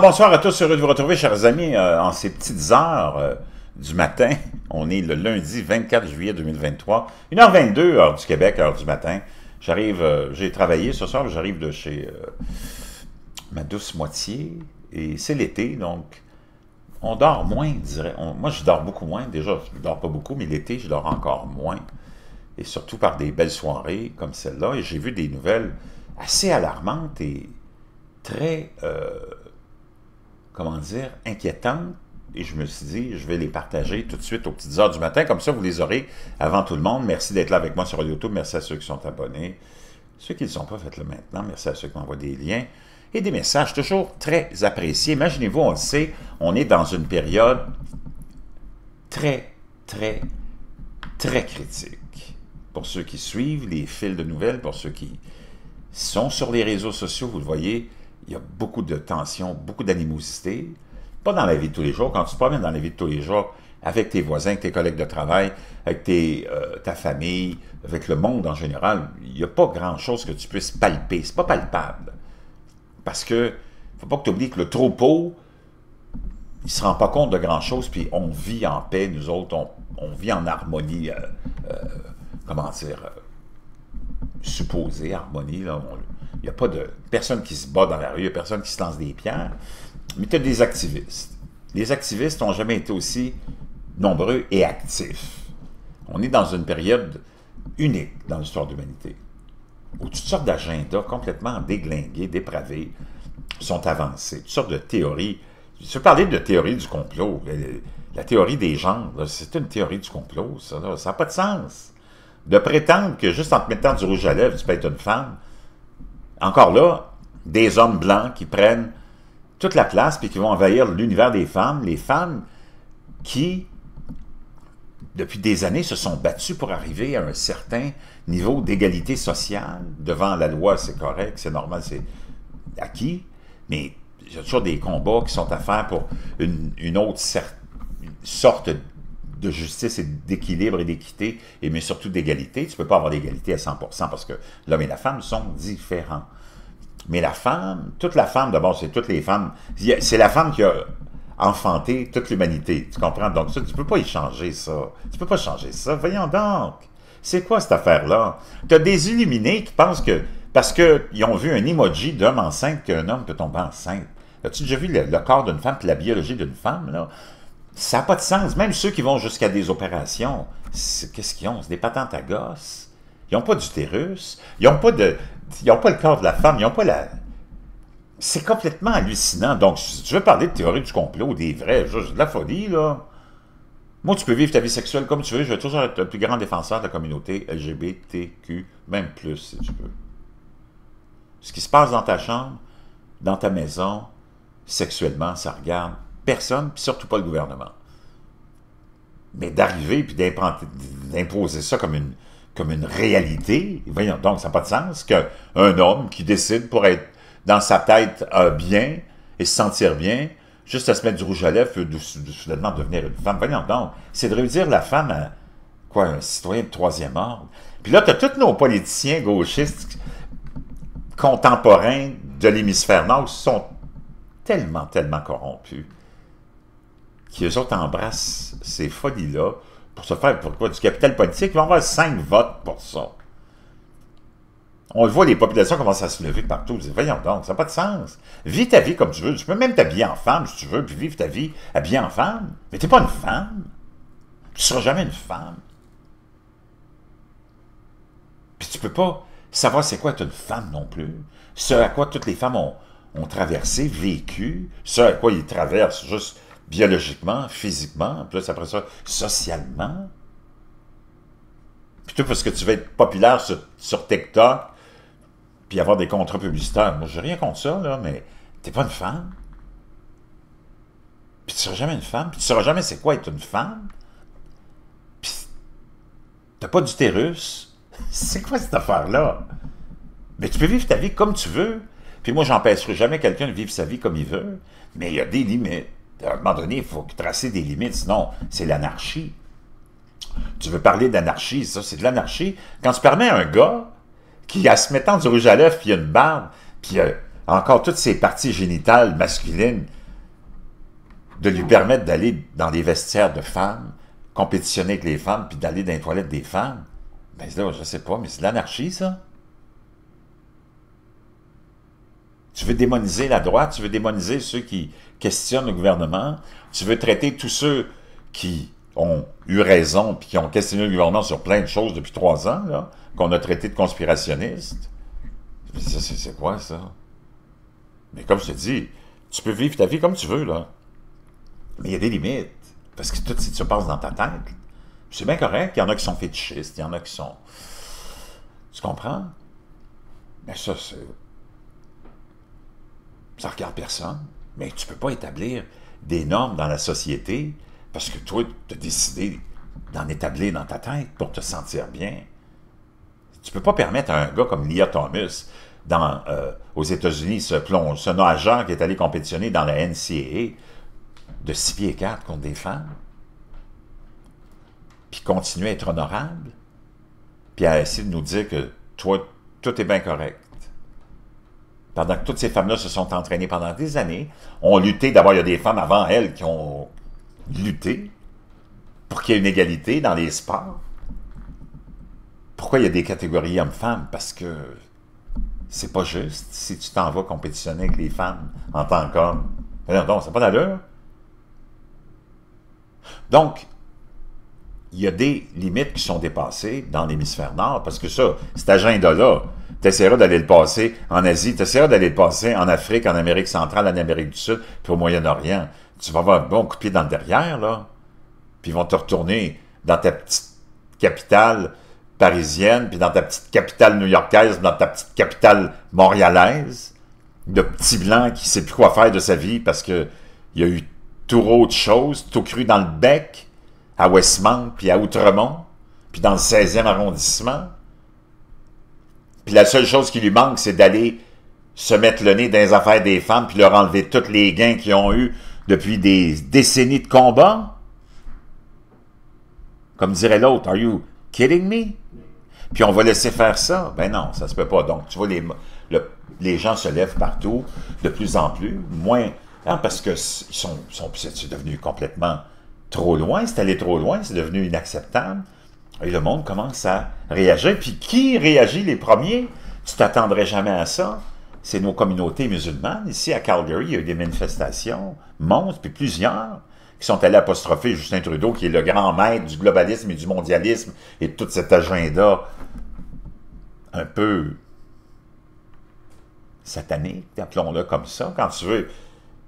Bonsoir à tous, heureux de vous retrouver, chers amis, euh, en ces petites heures euh, du matin. On est le lundi 24 juillet 2023, 1h22, heure du Québec, heure du matin. J'arrive, euh, j'ai travaillé ce soir, j'arrive de chez ma douce moitié, et c'est l'été, donc on dort moins, dirais Moi, je dors beaucoup moins, déjà, je dors pas beaucoup, mais l'été, je dors encore moins. Et surtout par des belles soirées comme celle-là, et j'ai vu des nouvelles assez alarmantes et très comment dire, inquiétantes. Et je me suis dit, je vais les partager tout de suite aux petites heures du matin. Comme ça, vous les aurez avant tout le monde. Merci d'être là avec moi sur YouTube. Merci à ceux qui sont abonnés. Ceux qui ne le sont pas, faites-le maintenant. Merci à ceux qui m'envoient des liens et des messages toujours très appréciés. Imaginez-vous, on le sait, on est dans une période très, très, très critique. Pour ceux qui suivent les fils de nouvelles, pour ceux qui sont sur les réseaux sociaux, vous le voyez, il y a beaucoup de tensions, beaucoup d'animosité. Pas dans la vie de tous les jours. Quand tu te promènes dans la vie de tous les jours, avec tes voisins, avec tes collègues de travail, avec euh, ta famille, avec le monde en général, il n'y a pas grand-chose que tu puisses palper. C'est pas palpable. Parce que, faut pas que tu oublies que le troupeau, il ne se rend pas compte de grand-chose, puis on vit en paix, nous autres, on, vit en harmonie, euh, euh, comment dire, supposée harmonie, là, il n'y a pas de personne qui se bat dans la rue, il n'y a personne qui se lance des pierres, mais tu as des activistes. Les activistes n'ont jamais été aussi nombreux et actifs. On est dans une période unique dans l'histoire de l'humanité, où toutes sortes d'agendas complètement déglingués, dépravés, sont avancés, toutes sortes de théories. Je veux parler de théorie du complot. La théorie des gens, c'est une théorie du complot, ça n'a pas de sens. De prétendre que juste en te mettant du rouge à lèvres, tu peux être une femme, encore là, des hommes blancs qui prennent toute la place puis qui vont envahir l'univers des femmes, les femmes qui, depuis des années, se sont battues pour arriver à un certain niveau d'égalité sociale. Devant la loi, c'est correct, c'est normal, c'est acquis, mais il y a toujours des combats qui sont à faire pour une, autre sorte de justice et d'équilibre et d'équité, et mais surtout d'égalité. Tu ne peux pas avoir l'égalité à 100% parce que l'homme et la femme sont différents. Mais la femme, toute la femme, d'abord, c'est toutes les femmes, c'est la femme qui a enfanté toute l'humanité, tu comprends? Donc ça, tu ne peux pas y changer ça. Tu ne peux pas changer ça. Voyons donc. C'est quoi cette affaire-là? Tu as des illuminés qui pensent que, parce qu'ils ont vu un emoji d'homme enceinte, qu'un homme peut tomber enceinte. As-tu déjà vu le, le corps d'une femme et la biologie d'une femme, là? Ça n'a pas de sens. Même ceux qui vont jusqu'à des opérations, qu'est-ce qu'ils ont? C'est des patentes à gosse. Ils n'ont pas d'utérus. Ils n'ont pas, de, ils pas le corps de la femme. Ils n'ont pas la... C'est complètement hallucinant. Donc, si tu veux parler de théorie du complot, des vrais, juste de la folie, là. Moi, tu peux vivre ta vie sexuelle comme tu veux. Je vais toujours être le plus grand défenseur de la communauté LGBTQ, même plus, si tu veux. Ce qui se passe dans ta chambre, dans ta maison, sexuellement, ça regarde personne, puis surtout pas le gouvernement. Mais d'arriver puis d'imposer ça comme une, comme une réalité, voyons, donc ça n'a pas de sens qu'un homme qui décide pour être dans sa tête bien et se sentir bien, juste à se mettre du rouge à lèvres, de, de, soudainement devenir une femme. Voyons donc, c'est de réduire la femme à quoi, un citoyen de troisième ordre. Puis là, tu as tous nos politiciens gauchistes contemporains de l'hémisphère nord qui sont tellement, tellement corrompus qui eux autres embrassent ces folies-là pour se faire pourquoi du capital politique, ils vont avoir cinq votes pour ça. On le voit, les populations commencent à se lever partout. Ils voyons donc, ça n'a pas de sens. Vis ta vie comme tu veux. Tu peux même t'habiller en femme si tu veux, puis vivre ta vie habillée en femme. Mais tu n'es pas une femme. Tu ne seras jamais une femme. Puis tu peux pas savoir c'est quoi être une femme non plus. Ce à quoi toutes les femmes ont, ont traversé, vécu, ce à quoi ils traversent juste biologiquement, physiquement, plus après ça, socialement. Plutôt parce que tu veux être populaire sur, TikTok, puis avoir des contrats publicitaires. Moi, j'ai rien contre ça, là, mais t'es pas une femme. Puis tu seras jamais une femme. Puis tu sauras jamais c'est quoi être une femme. Puis t'as pas d'utérus. c'est quoi cette affaire-là? Mais tu peux vivre ta vie comme tu veux. Puis moi, j'empêcherai jamais quelqu'un de vivre sa vie comme il veut. Mais il y a des limites à un moment donné, il faut tracer des limites, sinon c'est l'anarchie. Tu veux parler d'anarchie, ça, c'est de l'anarchie. Quand tu permets à un gars qui, à se mettant du rouge à lèvres, puis a une barbe, puis encore toutes ses parties génitales masculines, de lui permettre d'aller dans des vestiaires de femmes, compétitionner avec les femmes, puis d'aller dans les toilettes des femmes, ben là, je sais pas, mais c'est de l'anarchie, ça. Tu veux démoniser la droite, tu veux démoniser ceux qui questionnent le gouvernement, tu veux traiter tous ceux qui ont eu raison puis qui ont questionné le gouvernement sur plein de choses depuis trois ans, qu'on a traité de conspirationnistes. C'est quoi ça? Mais comme je te dis, tu peux vivre ta vie comme tu veux, là. Mais il y a des limites. Parce que tout se passe dans ta tête. C'est bien correct. Il y en a qui sont fétichistes, il y en a qui sont. Tu comprends? Mais ça, c'est. Ça regarde personne. Mais tu ne peux pas établir des normes dans la société parce que toi, tu as décidé d'en établir dans ta tête pour te sentir bien. Tu ne peux pas permettre à un gars comme Lia Thomas, dans, euh, aux États-Unis, ce, plonge, ce nageur qui est allé compétitionner dans la NCAA, de 6 pieds 4 contre des femmes, puis continuer à être honorable, puis à essayer de nous dire que toi, tout est bien correct. Pendant que toutes ces femmes-là se sont entraînées pendant des années, ont lutté, d'abord il y a des femmes avant elles qui ont lutté pour qu'il y ait une égalité dans les sports. Pourquoi il y a des catégories hommes-femmes? Parce que c'est pas juste si tu t'en vas compétitionner avec les femmes en tant qu'homme. Non, c'est pas d'allure. Donc, il y a des limites qui sont dépassées dans l'hémisphère nord, parce que ça, cet agenda-là, tu essaieras d'aller le passer en Asie, tu essaieras d'aller le passer en Afrique, en Amérique centrale, en Amérique du Sud, puis au Moyen-Orient. Tu vas avoir un bon coup de pied dans le derrière, là. Puis ils vont te retourner dans ta petite capitale parisienne, puis dans ta petite capitale new-yorkaise, dans ta petite capitale montréalaise, de petits blancs qui sait plus quoi faire de sa vie parce qu'il y a eu tout autre chose, tout cru dans le bec, à Westmount, puis à Outremont, puis dans le 16e arrondissement. Puis la seule chose qui lui manque, c'est d'aller se mettre le nez dans les affaires des femmes, puis leur enlever tous les gains qu'ils ont eus depuis des décennies de combat. Comme dirait l'autre, Are you kidding me? Puis on va laisser faire ça? Ben non, ça se peut pas. Donc, tu vois, les, gens se lèvent partout, de plus en plus, moins Hein, parce que sont, c'est devenu complètement trop loin, c'est allé trop loin, c'est devenu inacceptable. Et le monde commence à réagir. Puis qui réagit les premiers? Tu t'attendrais jamais à ça. C'est nos communautés musulmanes. Ici, à Calgary, il y a eu des manifestations monstres, puis plusieurs, qui sont allés apostropher Justin Trudeau, qui est le grand maître du globalisme et du mondialisme et de tout cet agenda un peu satanique, appelons-le comme ça. Quand tu veux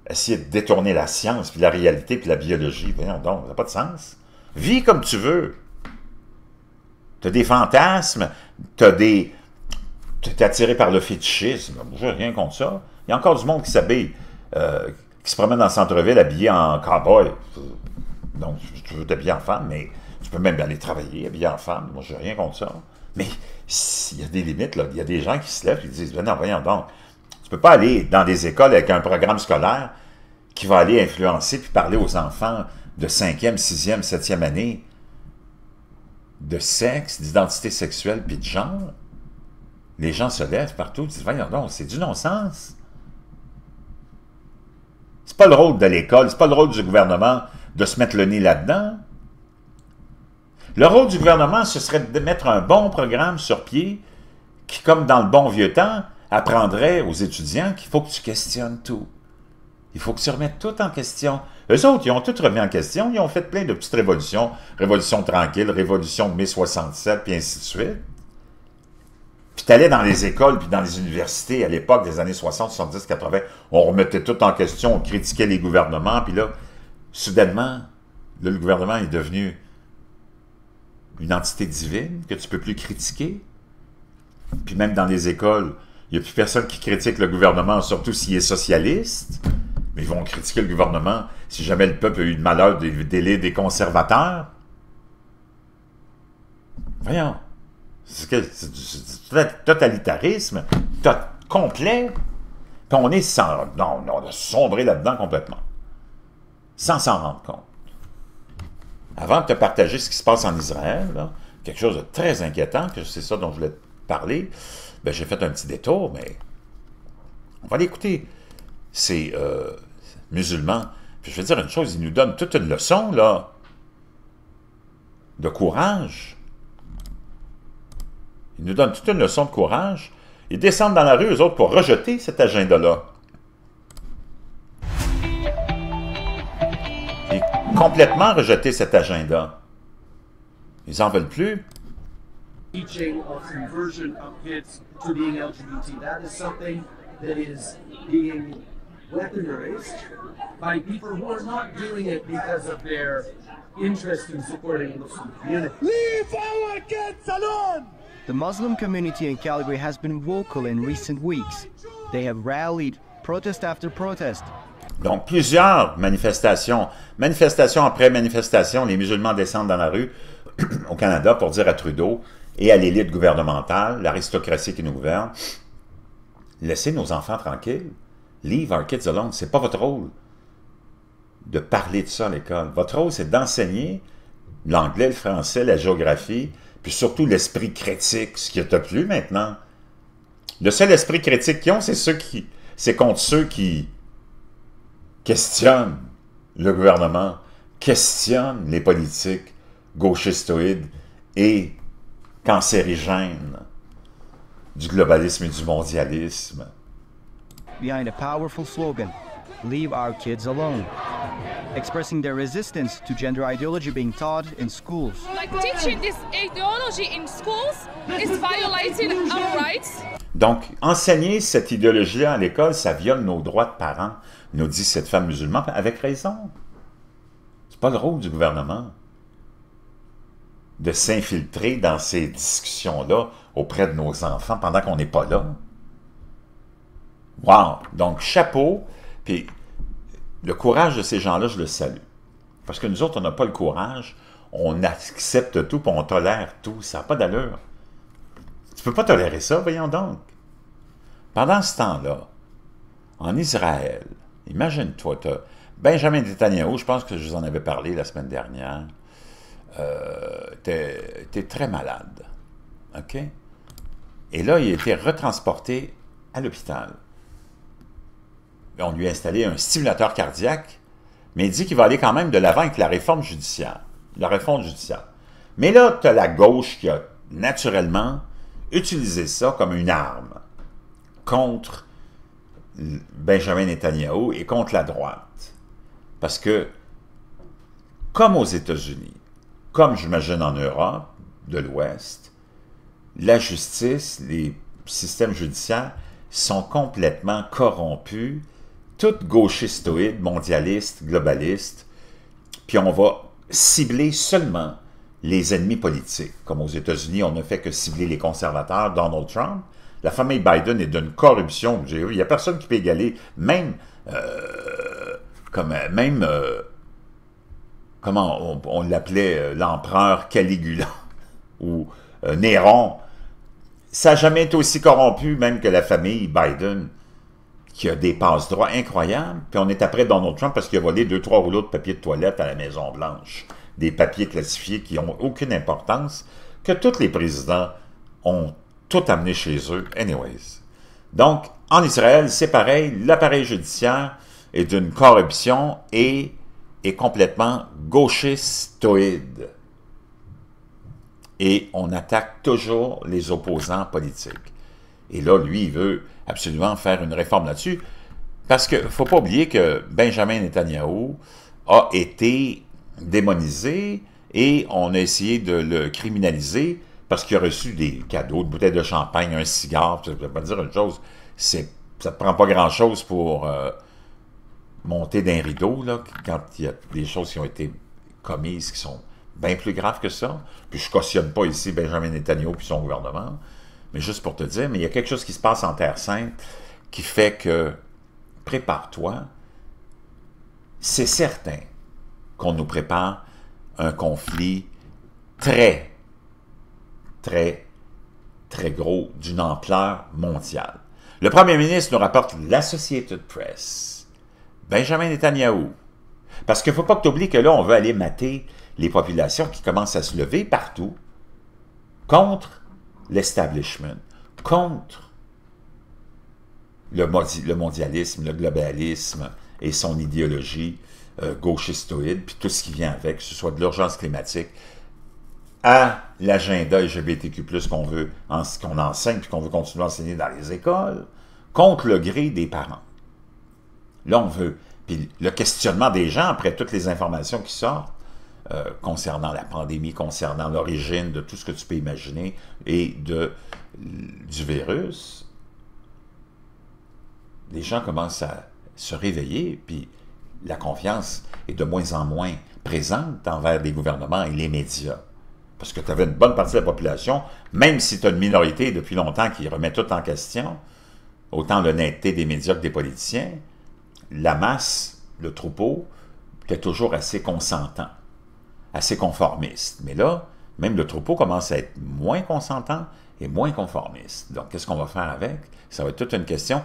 essayer de détourner la science, puis la réalité, puis la biologie. Voyons donc, ça n'a pas de sens. Vis comme tu veux. Tu as des fantasmes, tu des... Tu es attiré par le fétichisme. Je n'ai rien contre ça. Il y a encore du monde qui s'habille, euh, qui se promène dans le centre-ville habillé en cowboy. Donc, tu veux t'habiller en femme, mais tu peux même aller travailler habillé en femme. Moi, je n'ai rien contre ça. Mais il y a des limites. Il y a des gens qui se lèvent et qui disent, non, voyons donc, tu peux pas aller dans des écoles avec un programme scolaire qui va aller influencer puis parler aux enfants de 5e, 6e, 7e année de sexe, d'identité sexuelle puis de genre. Les gens se lèvent partout, disent Voyons donc, c'est du non-sens. C'est pas le rôle de l'école, c'est pas le rôle du gouvernement de se mettre le nez là-dedans. Le rôle du gouvernement, ce serait de mettre un bon programme sur pied qui, comme dans le bon vieux temps, apprendrait aux étudiants qu'il faut que tu questionnes tout. Il faut que tu remettes tout en question. Eux autres, ils ont tout remis en question. Ils ont fait plein de petites révolutions. Révolution tranquille, révolution de mai 67, puis ainsi de suite. Puis tu allais dans les écoles, puis dans les universités, à l'époque des années 60, 70, 80, on remettait tout en question, on critiquait les gouvernements, puis là, soudainement, le gouvernement est devenu une entité divine que tu peux plus critiquer. Puis même dans les écoles, il n'y a plus personne qui critique le gouvernement, surtout s'il est socialiste mais ils vont critiquer le gouvernement si jamais le peuple a eu le malheur d'élire des conservateurs. Voyons. C'est du totalitarisme complet. Puis on est sans. Non, on a sombré là-dedans complètement. Sans s'en rendre compte. Avant de te partager ce qui se passe en Israël, quelque chose de très inquiétant, que c'est ça dont je voulais te parler, ben, j'ai fait un petit détour, mais On va l'écouter. Ces euh, musulmans. Puis je veux dire une chose, ils nous donnent toute une leçon, là, de courage. Ils nous donnent toute une leçon de courage. Ils descendent dans la rue, eux autres, pour rejeter cet agenda-là. Et complètement rejeter cet agenda. Ils n'en veulent plus. Weaponized by people who are not doing it because of their interest in supporting the Muslim community. Leave our kids alone! The Muslim community in Calgary has been vocal in recent weeks. They have rallied, protest after protest. Donc, plusieurs manifestations. Manifestation après manifestation, les musulmans descendent dans la rue au Canada pour dire à Trudeau et à l'élite gouvernementale, l'aristocratie qui nous gouverne, laissez nos enfants tranquilles. Leave our kids alone. C'est pas votre rôle de parler de ça à l'école. Votre rôle, c'est d'enseigner l'anglais, le français, la géographie, puis surtout l'esprit critique, ce qui est plus maintenant. Le seul esprit critique qu'ils ont, c'est ceux qui, c'est contre ceux qui questionnent le gouvernement, questionnent les politiques gauchistoïdes et cancérigènes du globalisme et du mondialisme. Behind a powerful slogan, Leave our kids alone. Expressing their resistance to gender ideology being taught in schools. Like teaching this ideology in schools is violating our rights. Donc, enseigner cette idéologie-là à l'école, ça viole nos droits de parents, nous dit cette femme musulmane, avec raison. C'est pas le rôle du gouvernement de s'infiltrer dans ces discussions-là auprès de nos enfants pendant qu'on n'est pas là. Wow! Donc, chapeau. Puis, le courage de ces gens-là, je le salue. Parce que nous autres, on n'a pas le courage. On accepte tout, puis on tolère tout. Ça n'a pas d'allure. Tu peux pas tolérer ça, voyons donc. Pendant ce temps-là, en Israël, imagine-toi, tu Benjamin Netanyahu, je pense que je vous en avais parlé la semaine dernière, euh, était très malade. OK? Et là, il a été retransporté à l'hôpital. On lui a installé un stimulateur cardiaque, mais il dit qu'il va aller quand même de l'avant avec la réforme judiciaire. La réforme judiciaire. Mais là, tu as la gauche qui a naturellement utilisé ça comme une arme contre Benjamin Netanyahu et contre la droite. Parce que, comme aux États-Unis, comme j'imagine en Europe de l'Ouest, la justice, les systèmes judiciaires sont complètement corrompus, toutes gauchistoïdes, mondialistes, globalistes, puis on va cibler seulement les ennemis politiques. Comme aux États-Unis, on ne fait que cibler les conservateurs, Donald Trump. La famille Biden est d'une corruption. Il n'y a personne qui peut égaler, même, euh, comme, même euh, comment on, l'appelait, euh, l'empereur Caligula ou euh, Néron, ça n'a jamais été aussi corrompu même que la famille Biden, qui a des passe-droits incroyables, puis on est après Donald Trump parce qu'il a volé deux, trois rouleaux de papier de toilette à la Maison-Blanche, des papiers classifiés qui n'ont aucune importance, que tous les présidents ont tout amené chez eux, anyways. Donc, en Israël, c'est pareil, l'appareil judiciaire est d'une corruption et est complètement gauchistoïde. Et on attaque toujours les opposants politiques. Et là, lui, il veut absolument faire une réforme là-dessus. Parce qu'il ne faut pas oublier que Benjamin Netanyahu a été démonisé et on a essayé de le criminaliser parce qu'il a reçu des cadeaux, de bouteilles de champagne, un cigare. Je ne pas dire une chose, ça ne prend pas grand-chose pour... Euh, monter d'un rideau, là, quand il y a des choses qui ont été commises qui sont bien plus graves que ça. Puis je cautionne pas ici Benjamin Netanyahu puis son gouvernement, mais juste pour te dire, mais il y a quelque chose qui se passe en Terre Sainte qui fait que, prépare-toi, c'est certain qu'on nous prépare un conflit très, très, très gros, d'une ampleur mondiale. Le premier ministre nous rapporte l'Associated Press Benjamin Netanyahu. Parce qu'il ne faut pas que tu oublies que là, on veut aller mater les populations qui commencent à se lever partout contre l'establishment, contre le, mondialisme, le globalisme et son idéologie euh, gauchistoïde, puis tout ce qui vient avec, que ce soit de l'urgence climatique, à l'agenda LGBTQ+, qu'on veut, qu'on enseigne, puis qu'on veut continuer à enseigner dans les écoles, contre le gré des parents. Là, on veut. Puis le questionnement des gens, après toutes les informations qui sortent, euh, concernant la pandémie, concernant l'origine de tout ce que tu peux imaginer et de, du virus, les gens commencent à se réveiller, puis la confiance est de moins en moins présente envers les gouvernements et les médias. Parce que tu avais une bonne partie de la population, même si tu as une minorité depuis longtemps qui remet tout en question, autant l'honnêteté des médias que des politiciens, la masse, le troupeau, était toujours assez consentant, assez conformiste. Mais là, même le troupeau commence à être moins consentant et moins conformiste. Donc, qu'est-ce qu'on va faire avec? Ça va être toute une question.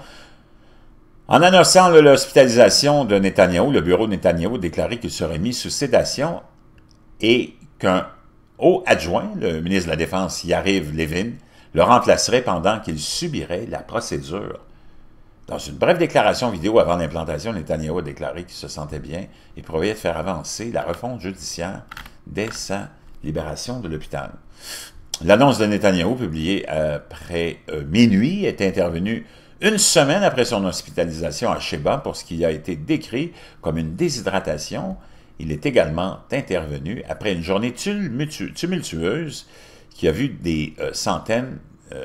En annonçant l'hospitalisation de Netanyahou, le bureau de Netanyahou a déclaré qu'il serait mis sous sédation et qu'un haut adjoint, le ministre de la Défense Yariv Levin, le remplacerait pendant qu'il subirait la procédure. Dans une brève déclaration vidéo avant l'implantation, Netanyahu a déclaré qu'il se sentait bien et de faire avancer la refonte judiciaire dès sa libération de l'hôpital. L'annonce de Netanyahou, publiée après euh, minuit, est intervenue une semaine après son hospitalisation à Sheba pour ce qui a été décrit comme une déshydratation, il est également intervenu après une journée tumultueuse qui a vu des euh, centaines euh,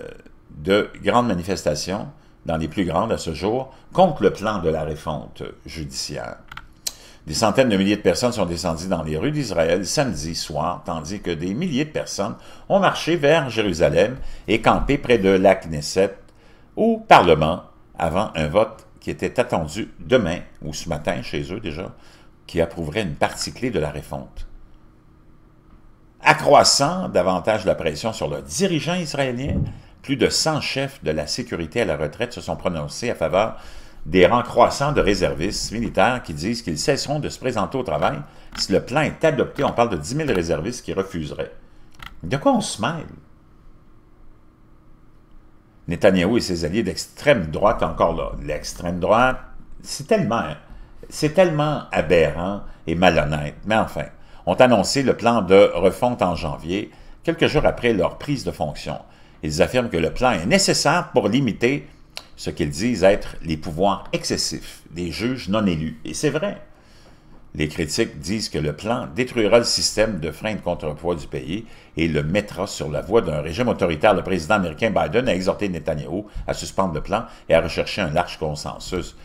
de grandes manifestations, dans les plus grandes à ce jour, contre le plan de la refonte judiciaire. Des centaines de milliers de personnes sont descendues dans les rues d'Israël samedi soir, tandis que des milliers de personnes ont marché vers Jérusalem et campé près de la Knesset, au Parlement avant un vote qui était attendu demain ou ce matin chez eux déjà, qui approuverait une partie clé de la refonte. Accroissant davantage la pression sur le dirigeant israélien, plus de 100 chefs de la sécurité à la retraite se sont prononcés à faveur des rangs croissants de réservistes militaires qui disent qu'ils cesseront de se présenter au travail si le plan est adopté. On parle de 10 000 réservistes qui refuseraient. De quoi on se mêle? Netanyahou et ses alliés d'extrême droite encore là. L'extrême droite, c'est tellement, c'est tellement aberrant et malhonnête. Mais enfin, ont annoncé le plan de refonte en janvier, quelques jours après leur prise de fonction. Ils affirment que le plan est nécessaire pour limiter ce qu'ils disent être les pouvoirs excessifs des juges non élus. Et c'est vrai. Les critiques disent que le plan détruira le système de frein de contrepoids du pays et le mettra sur la voie d'un régime autoritaire. Le président américain Biden a exhorté Netanyahu à suspendre le plan et à rechercher un large consensus.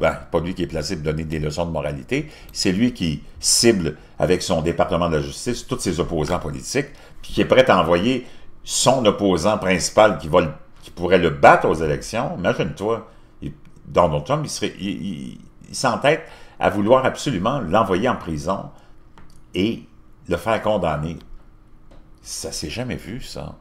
Ben, pas lui qui est placé pour donner des leçons de moralité, c'est lui qui cible avec son département de la justice tous ses opposants politiques, puis qui est prêt à envoyer son opposant principal qui, pourrait le battre aux élections. Imagine-toi, Donald Trump, il, serait, il, il s'entête à vouloir absolument l'envoyer en prison et le faire condamner. Ça s'est jamais vu, ça.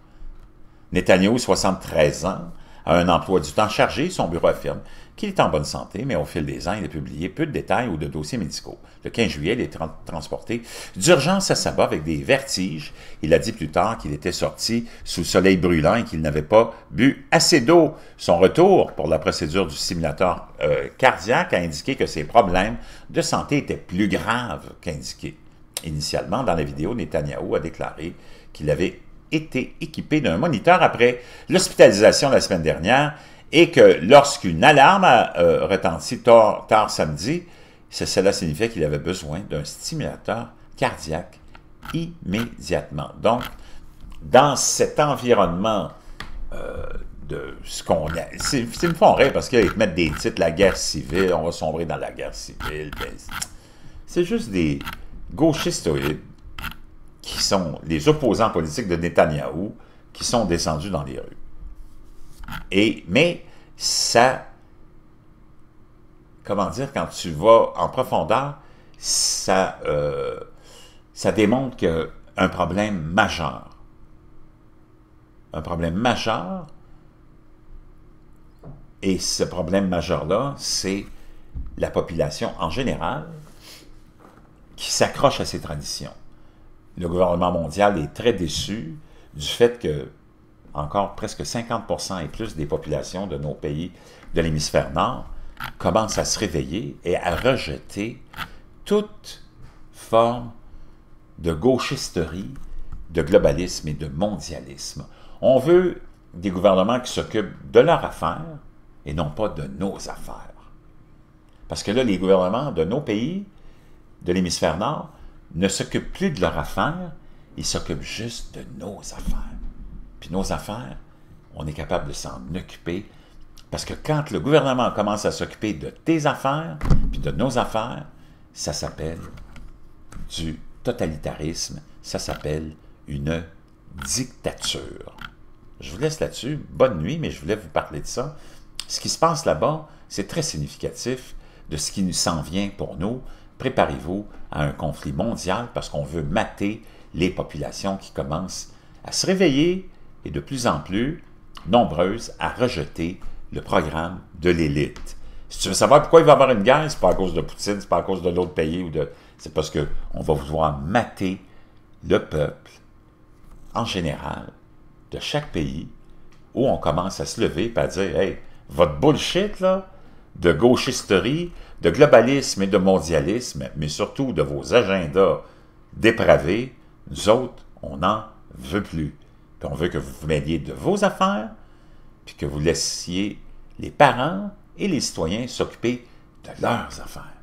Netanyahu, 73 ans, un emploi du temps chargé. Son bureau affirme qu'il est en bonne santé, mais au fil des ans, il a publié peu de détails ou de dossiers médicaux. Le 15 juillet, il est transporté d'urgence à Saba avec des vertiges. Il a dit plus tard qu'il était sorti sous le soleil brûlant et qu'il n'avait pas bu assez d'eau. Son retour pour la procédure du simulateur euh, cardiaque a indiqué que ses problèmes de santé étaient plus graves qu'indiqués. Initialement, dans la vidéo, Netanyahou a déclaré qu'il avait été équipé d'un moniteur après l'hospitalisation la semaine dernière et que lorsqu'une alarme a euh, retenti tard, samedi, cela signifiait qu'il avait besoin d'un stimulateur cardiaque immédiatement. Donc, dans cet environnement euh, de ce qu'on a... C'est me font rire parce qu'ils te mettent des titres, la guerre civile, on va sombrer dans la guerre civile. Ben, c'est juste des gauchistoïdes qui sont les opposants politiques de Netanyahou qui sont descendus dans les rues. Et, mais ça, comment dire, quand tu vas en profondeur, ça, euh, ça démontre qu'il un problème majeur. Un problème majeur. Et ce problème majeur-là, c'est la population en général qui s'accroche à ses traditions. Le gouvernement mondial est très déçu du fait que encore presque 50% et plus des populations de nos pays de l'hémisphère nord commencent à se réveiller et à rejeter toute forme de gauchisterie, de globalisme et de mondialisme. On veut des gouvernements qui s'occupent de leurs affaires et non pas de nos affaires. Parce que là, les gouvernements de nos pays, de l'hémisphère nord, ne s'occupent plus de leurs affaires, ils s'occupent juste de nos affaires. Puis nos affaires, on est capable de s'en occuper parce que quand le gouvernement commence à s'occuper de tes affaires, puis de nos affaires, ça s'appelle du totalitarisme, ça s'appelle une dictature. Je vous laisse là-dessus. Bonne nuit, mais je voulais vous parler de ça. Ce qui se passe là-bas, c'est très significatif de ce qui nous s'en vient pour nous. Préparez-vous à un conflit mondial parce qu'on veut mater les populations qui commencent à se réveiller et de plus en plus nombreuses à rejeter le programme de l'élite. Si tu veux savoir pourquoi il va y avoir une guerre, c'est pas à cause de Poutine, c'est pas à cause de l'autre pays ou de. C'est parce qu'on va vouloir mater le peuple en général de chaque pays où on commence à se lever et à dire Hey, votre bullshit là, de gauchisterie, de globalisme et de mondialisme, mais surtout de vos agendas dépravés, nous autres, on n'en veut plus. Puis on veut que vous vous mêliez de vos affaires, puis que vous laissiez les parents et les citoyens s'occuper de leurs affaires.